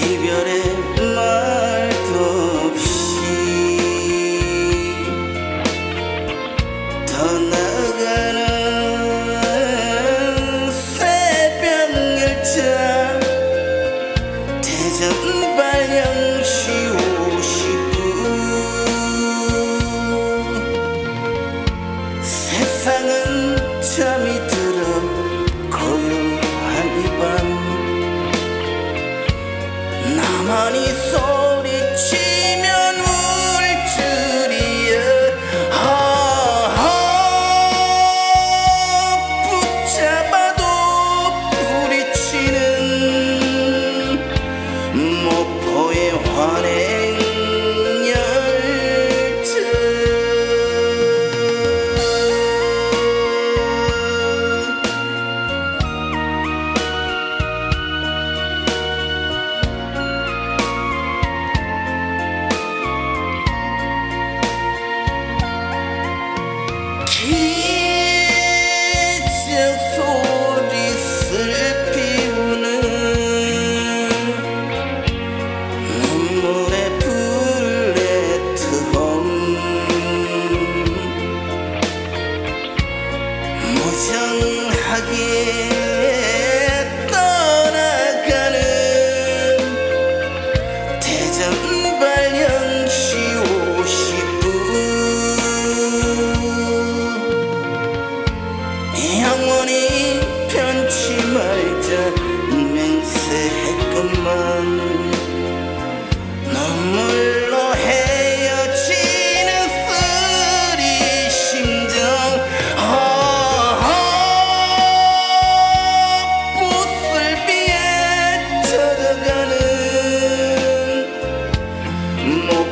이별의 말도 없이 떠나가는 새벽 열차 대전 발령시 50분 세상은 참이 들 많이 소리치며 이상하게 No